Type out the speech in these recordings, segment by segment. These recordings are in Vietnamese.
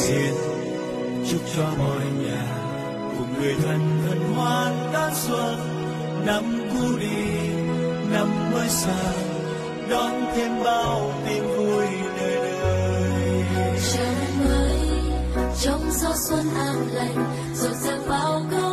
Xin chúc cho mọi nhà cùng người thân hân hoan đón xuân. Năm cũ đi, năm mới sang đón thêm bao tin vui đời đời. Chào mới, trong gió xuân an lành, rộn ràng bao câu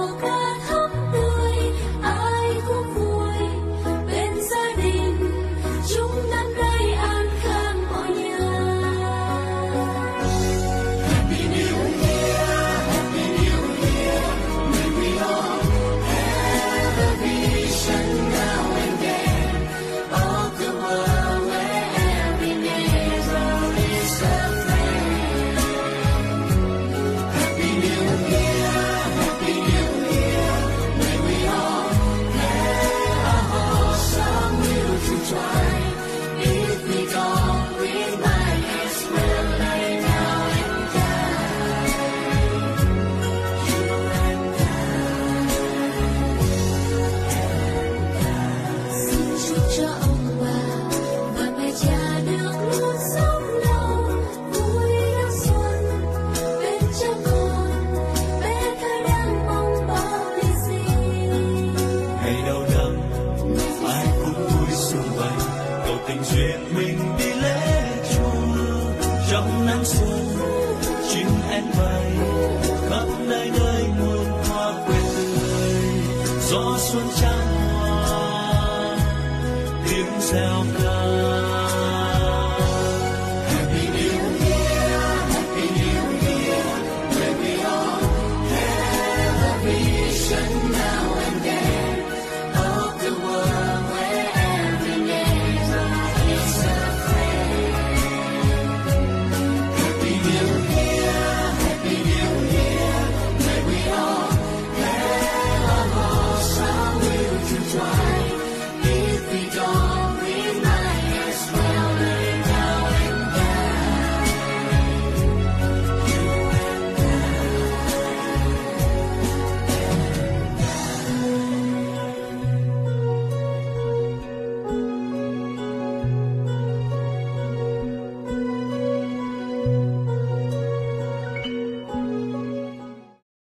chuyện mình đi lễ chùa trong nắng xuân chim én bay khắp nơi nơi muôn hoa quê tươi gió xuân trăng hoa, tiếng reo ca.